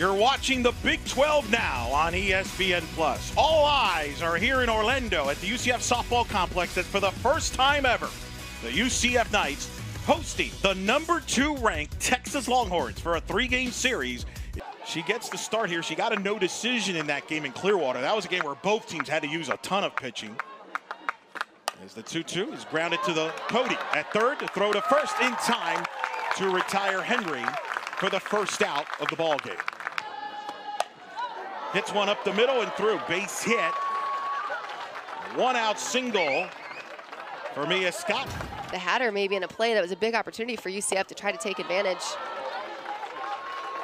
You're watching the Big 12 now on ESPN Plus. All eyes are here in Orlando at the UCF softball complex as for the first time ever, the UCF Knights hosting the number two ranked Texas Longhorns for a three-game series. She gets the start here. She got a no decision in that game in Clearwater. That was a game where both teams had to use a ton of pitching. As the 2-2 is grounded to the Cody at third to throw to first in time to retire Henry for the first out of the ball game. Hits one up the middle and through. Base hit. One out single for Mia Scott. The Hatter maybe in a play that was a big opportunity for UCF to try to take advantage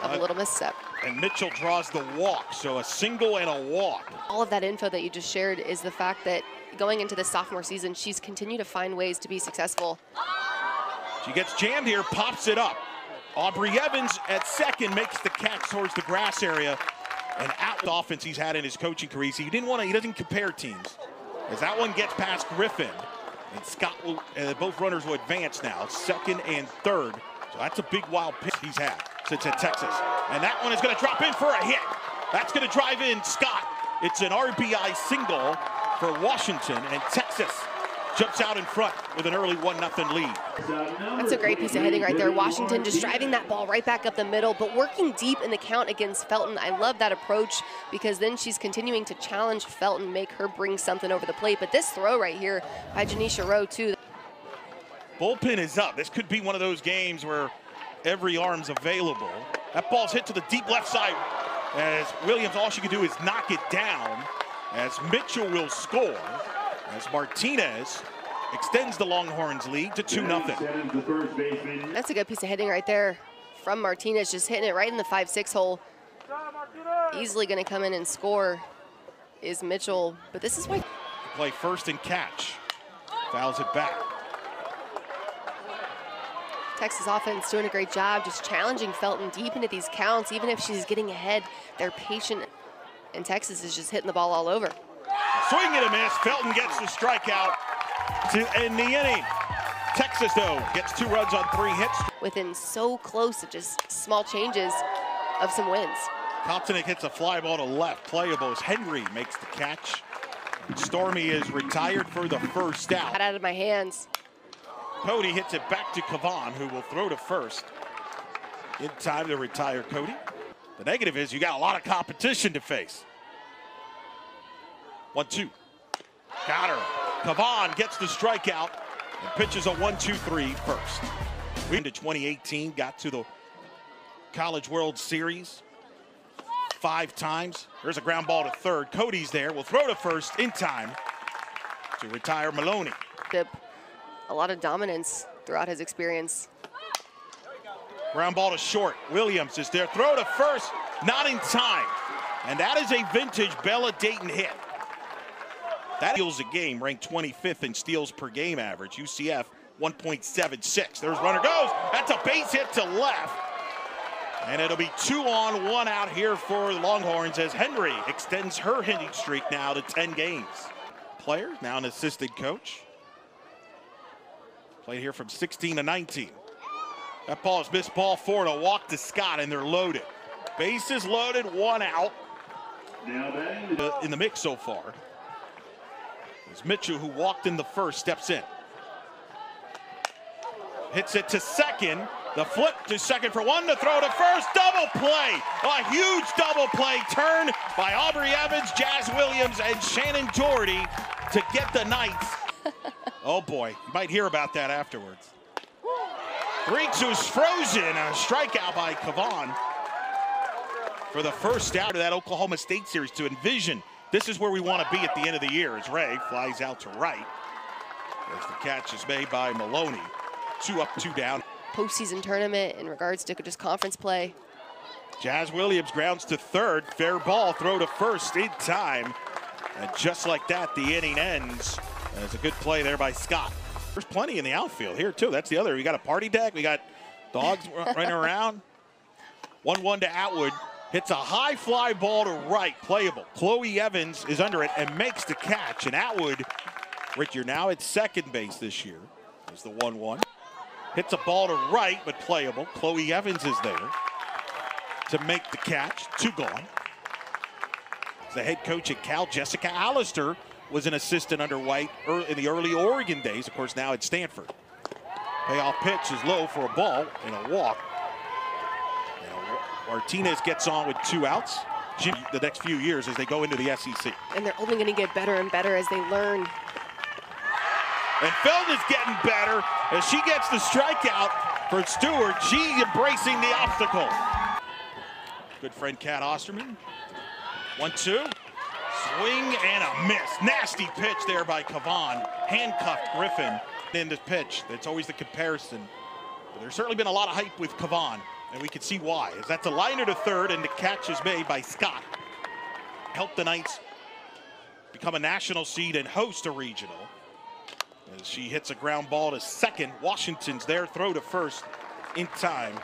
of a Uh, little misstep. And Mitchell draws the walk, so a single and a walk. All of that info that you just shared is the fact that going into the sophomore season, she's continued to find ways to be successful. She gets jammed here, pops it up. Aubrey Evans at second makes the catch towards the grass area. And out the offense he's had in his coaching career. So he didn't want to, he doesn't compare teams. As that one gets past Griffin. And Scott will, uh, both runners will advance now, second and third. So that's a big wild pitch he's had since at Texas. And that one is going to drop in for a hit. That's going to drive in Scott. It's an RBI single for Washington, and Texas jumps out in front with an early 1-0 lead. That's a great piece of hitting right there. Washington just driving that ball right back up the middle, but working deep in the count against Felton. I love that approach because then she's continuing to challenge Felton, make her bring something over the plate. But this throw right here by Janisha Rowe, too, Bullpen is up. This could be one of those games where every arm's available. That ball's hit to the deep left side as Williams, all she can do is knock it down as Mitchell will score as Martinez extends the Longhorns lead to 2-0. That's a good piece of hitting right there from Martinez, just hitting it right in the 5-6 hole. Easily going to come in and score is Mitchell, but this is why Play first and catch. Fouls it back. Texas offense doing a great job just challenging Felton deep into these counts. Even if she's getting ahead, they're patient, and Texas is just hitting the ball all over. Swing and a miss. Felton gets the strikeout to end the inning. Texas, though, gets two runs on three hits. Within so close of just small changes of some wins. Kotzelnick hits a fly ball to left. Playable as Henry makes the catch. Stormy is retired for the first Got out. out of my hands. Cody hits it back to Kavan, who will throw to first. In time to retire Cody. The negative is you got a lot of competition to face. One, two. Got her. Kavan gets the strikeout and pitches a one, two, three first. We into 2018, got to the College World Series five times. There's a ground ball to third. Cody's there. Will throw to first in time to retire Maloney. A lot of dominance throughout his experience. Ground ball to short. Williams is there. Throw to first. Not in time. And that is a vintage Bella Dayton hit. That steals a game, ranked 25th in steals per game average. UCF 1.76. There's runner goes. That's a base hit to left. And it'll be two on, one out here for the Longhorns as Henry extends her hitting streak now to 10 games. Player, now an assistant coach. Played here from 16 to 19. That ball is missed ball four to walk to Scott, and they're loaded. Bases loaded, one out Uh, in the mix so far. It's Mitchell who walked in the first, steps in. Hits it to second. The flip to second for one to throw to first. Double play. A huge double play turn by Aubrey Evans, Jazz Williams, and Shannon Doherty to get the Knights. oh boy, you might hear about that afterwards. 3-2 is frozen. A strikeout by Kavan for the first out of that Oklahoma State series to envision this is where we want to be at the end of the year as Ray flies out to right. As the catch is made by Maloney. Two up, two down. Postseason tournament in regards to just conference play. Jazz Williams grounds to third. Fair ball, throw to first in time. And just like that, the inning ends. And it's a good play there by Scott. There's plenty in the outfield here, too. That's the other. We got a party deck. We got dogs running around. 1-1 to Atwood. Hits a high fly ball to right, playable. Chloe Evans is under it and makes the catch. And Atwood, Rich, you're now at second base this year. Is the 1-1. Hits a ball to right, but playable. Chloe Evans is there. to make the catch. Two gone. The head coach at Cal, Jessica Allister, was an assistant under White in the early Oregon days. Of course, now at Stanford. Payoff pitch is low for a ball and a walk. Martinez gets on with two outs. The next few years as they go into the SEC. And they're only going to get better and better as they learn. And Feld is getting better as she gets the strikeout for Stewart. She embracing the obstacle. Good friend Cat Osterman. One, two. Swing and a miss. Nasty pitch there by Kavan. Handcuffed Griffin in the pitch. That's always the comparison. But there's certainly been a lot of hype with Kavan, and we can see why. Is that's a liner to third, and the catch is made by Scott. Help the Knights become a national seed and host a regional. As she hits a ground ball to second, Washington's there, throw to first in time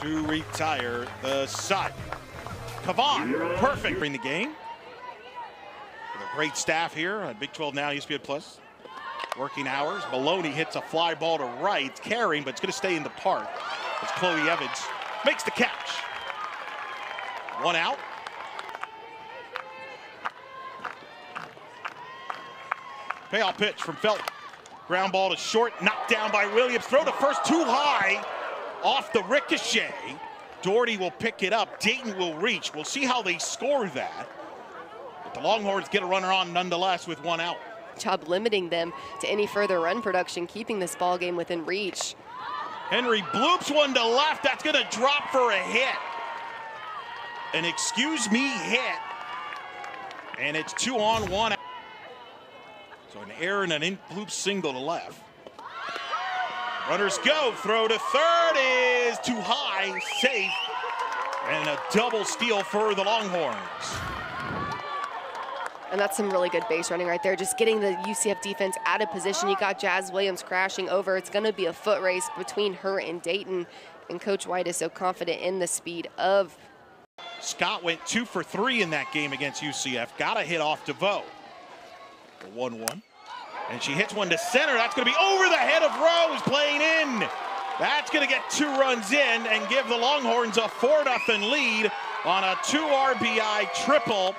to retire the side. Kavan, perfect in the game. With a great staff here on Big 12 Now, ESPN Plus. Working hours. Maloney hits a fly ball to right. Carrying, but it's going to stay in the park. It's Chloe Evans makes the catch. One out. Payoff pitch from Felton. Ground ball to short, knocked down by Williams. Throw to first too high off the ricochet. Doherty will pick it up. Dayton will reach. We'll see how they score that. But the Longhorns get a runner on nonetheless with one out. Job limiting them to any further run production, keeping this ball game within reach. Henry bloops one to left. That's going to drop for a hit. An excuse me hit. And it's two on one. So an error and an in bloop single to left. Runners go. Throw to third is too high. Safe. And a double steal for the Longhorns. And that's some really good base running right there. Just getting the UCF defense out of position. You got Jazz Williams crashing over. It's going to be a foot race between her and Dayton. And Coach White is so confident in the speed of. Scott went two for three in that game against UCF. Got a hit off DeVoe. 1 1. And she hits one to center. That's going to be over the head of Rose playing in. That's going to get two runs in and give the Longhorns a 4 0 lead on a two RBI triple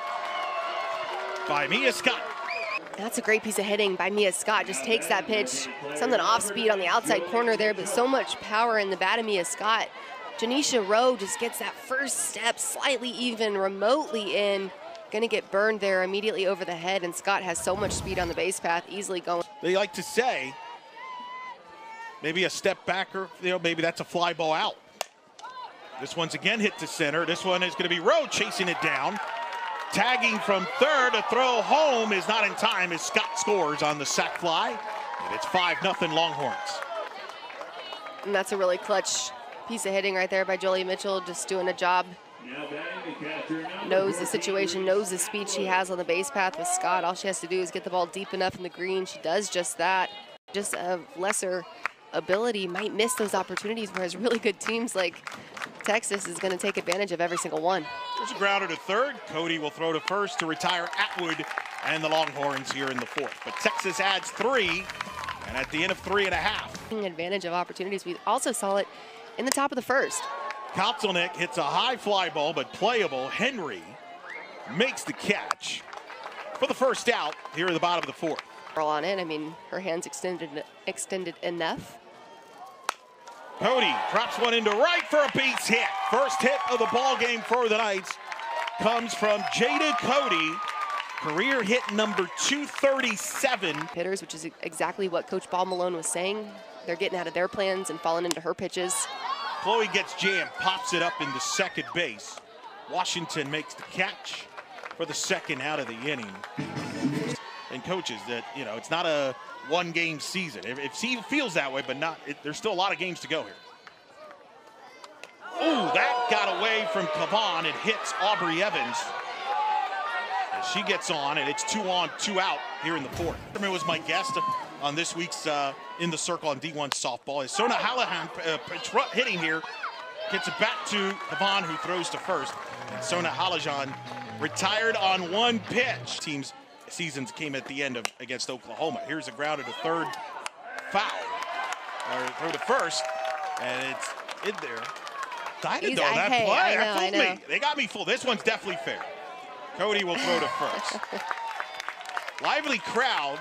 by Mia Scott. That's a great piece of hitting by Mia Scott. Just takes that pitch, something off speed on the outside corner there, but so much power in the bat of Mia Scott. Janisha Rowe just gets that first step slightly even remotely in. Going to get burned there immediately over the head, and Scott has so much speed on the base path, easily going. They like to say maybe a step back or you know, maybe that's a fly ball out. This one's again hit to center. This one is going to be Rowe chasing it down. Tagging from third to throw home is not in time as Scott scores on the sac fly. And it's 5 nothing Longhorns. And that's a really clutch piece of hitting right there by Joley Mitchell, just doing a job. Knows the situation, knows the speed she has on the base path with Scott. All she has to do is get the ball deep enough in the green. She does just that. Just a lesser ability might miss those opportunities, whereas really good teams like Texas is going to take advantage of every single one. There's a grounder to third. Cody will throw to first to retire Atwood and the Longhorns here in the fourth. But Texas adds three, and at the end of three and a half. Taking advantage of opportunities. We also saw it in the top of the first. Kotzelnick hits a high fly ball, but playable. Henry makes the catch for the first out here at the bottom of the fourth. On it, I mean, her hands extended extended enough. Cody drops one into right for a base hit. First hit of the ball game for the Knights comes from Jada Cody. Career hit number 237. Hitters, which is exactly what Coach Ball Malone was saying. They're getting out of their plans and falling into her pitches. Chloe gets jammed, pops it up into second base. Washington makes the catch for the second out of the inning. And coaches that, you know, it's not a one game season. If, if he feels that way, but not, it, there's still a lot of games to go here. Ooh, that got away from Kavan. It hits Aubrey Evans. As she gets on, and it's two on, two out here in the fourth. It was my guest on this week's uh, In the Circle on D1 softball. As Sona Hallahan uh, hitting here, gets it back to Kavan, who throws to first. And Sona Hallahan retired on one pitch. Teams seasons came at the end of against Oklahoma. Here's a ground at a third foul, or throw to first, and it's in there. though. That hey, play, that fooled me. They got me full. This one's definitely fair. Cody will throw to first. Lively crowd.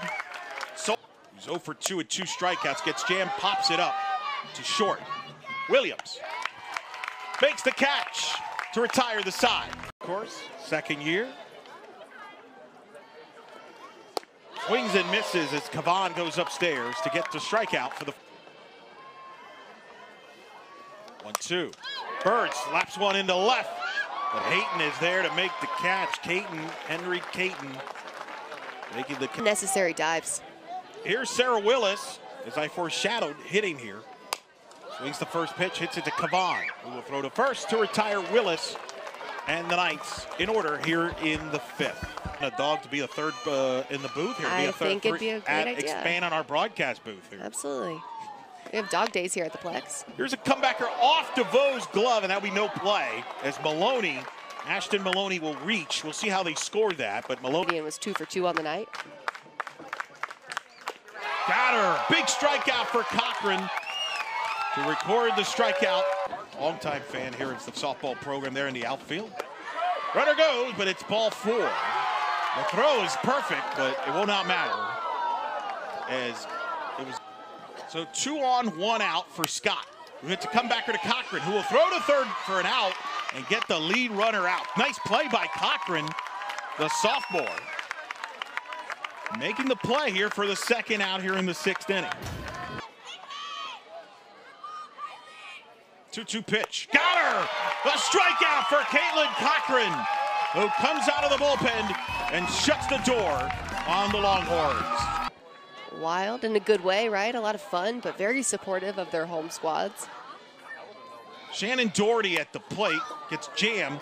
So he's 0 for 2 with two strikeouts. Gets jammed, pops it up to short. Williams makes the catch to retire the side. Of course, second year. Swings and misses as Kavan goes upstairs to get the strikeout for the one two. Bird slaps one into left, but Hayton is there to make the catch. Caton, Henry Caton, making the. Necessary dives. Here's Sarah Willis, as I foreshadowed, hitting here. Swings the first pitch, hits it to Kavan, who will throw to first to retire Willis and the Knights in order here in the fifth. A dog to be a third uh, in the booth here. I be a third, think it'd be a great add- idea. Expand on our broadcast booth here. Absolutely. We have dog days here at the Plex. Here's a comebacker off DeVoe's glove, and that'll be no play as Maloney, Ashton Maloney will reach. We'll see how they score that, but Maloney was two for two on the night. got her. Big strikeout for Cochran to record the strikeout. Longtime fan here of the softball program there in the outfield. Runner goes, but it's ball four. The throw is perfect, but it will not matter as it was. So two on, one out for Scott. Who hits a comebacker to Cochran, who will throw to third for an out and get the lead runner out. Nice play by Cochran, the sophomore. Making the play here for the second out here in the sixth inning. 2-2 pitch. Got her! A strikeout for Caitlin Cochran, who comes out of the bullpen and shuts the door on the Longhorns. Wild in a good way, right? A lot of fun, but very supportive of their home squads. Shannon Doherty at the plate gets jammed,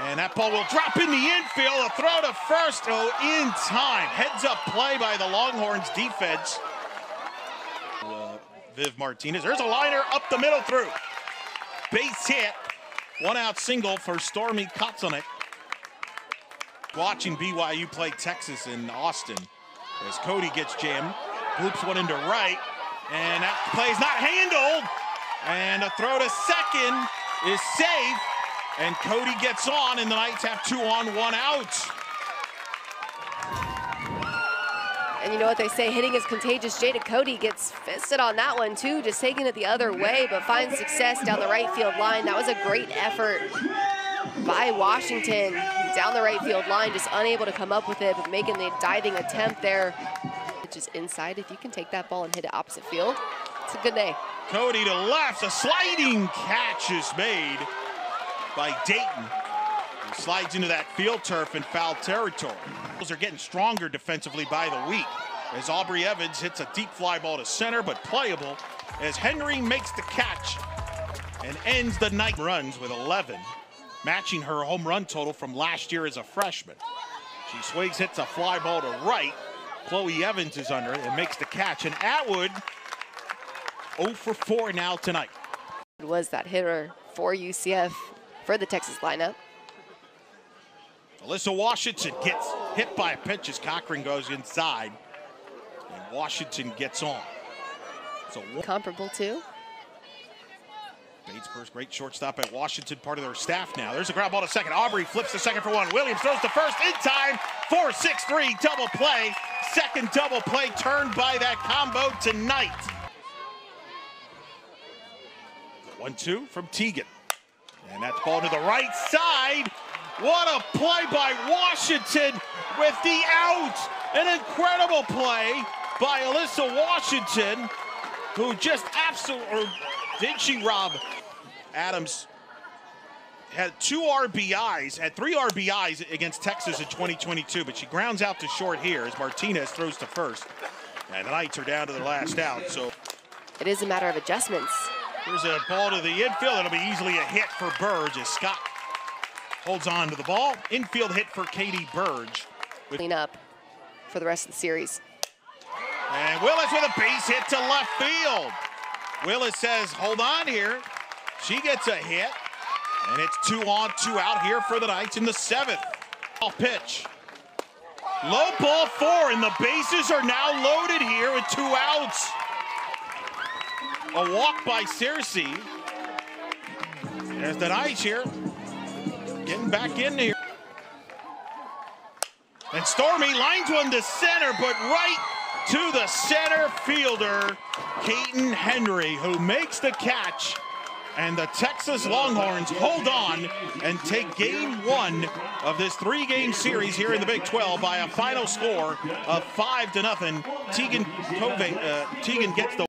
and that ball will drop in the infield. A throw to first, oh, in time. Heads up play by the Longhorns defense. Uh, Viv Martinez. There's a liner up the middle through. Base hit. One out single for Stormy Kotzelnick. Watching BYU play Texas in Austin as Cody gets jammed. Bloops one into right, and that play is not handled. And a throw to second is safe. And Cody gets on, and the Knights have two on, one out. And you know what they say, hitting is contagious. Jada Cody gets fisted on that one too, just taking it the other way, but finds success down the right field line. That was a great effort by Washington down the right field line, just unable to come up with it, but making the diving attempt there, is inside. If you can take that ball and hit it opposite field, it's a good day. Cody to left. A sliding catch is made by Dayton. He slides into that field turf and foul territory. Those are getting stronger defensively by the week as Aubrey Evans hits a deep fly ball to center, but playable as Henry makes the catch and ends the night runs with 11, matching her home run total from last year as a freshman. She swings, hits a fly ball to right. Chloe Evans is under it and makes the catch. And Atwood 0 for 4 now tonight. Was that hitter for UCF for the Texas lineup? Alyssa Washington gets hit by a pitch as Cochran goes inside. And Washington gets on. So Comparable to? Batesburg's great shortstop at Washington, part of their staff now. There's a ground ball to second. Aubrey flips to second for one. Williams throws to first in time. 4-6-3 double play. Second double play turned by that combo tonight. One two from Teagan. And that's ball to the right side. What a play by Washington with the out. An incredible play by Alyssa Washington, who just absolutely, did she rob Adams? Had two RBIs, had three RBIs against Texas in 2022, but she grounds out to short here as Martinez throws to first. And the Knights are down to the last out. So It is a matter of adjustments. Here's a ball to the infield. It'll be easily a hit for Burge as Scott holds on to the ball. Infield hit for Katie Burge. Clean up for the rest of the series. And Willis with a base hit to left field. Willis says, hold on here. She gets a hit. And it's two on, two out here for the Knights in the seventh. Ball pitch. Low ball four, and the bases are now loaded here with two outs. A walk by Cersei. There's the ice here. Getting back in here. And Stormy lines one to center, but right to the center fielder, Kayden Henry, who makes the catch. And the Texas Longhorns hold on and take game one of this three-game series here in the Big 12 by a final score of five to nothing. Teagan uh, Teagan gets the